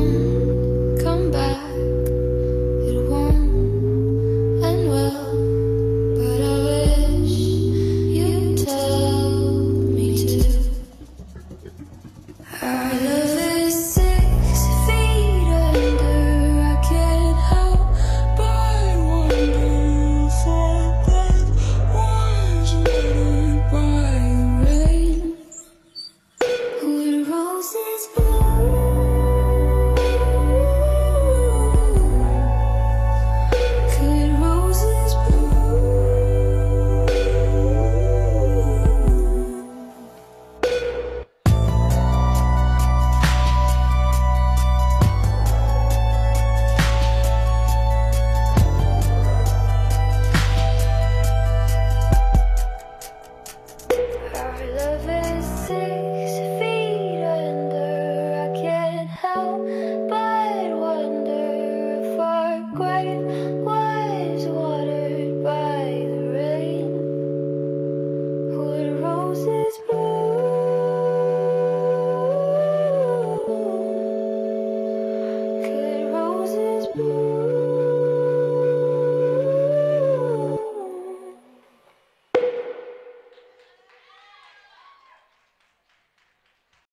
down Thank you.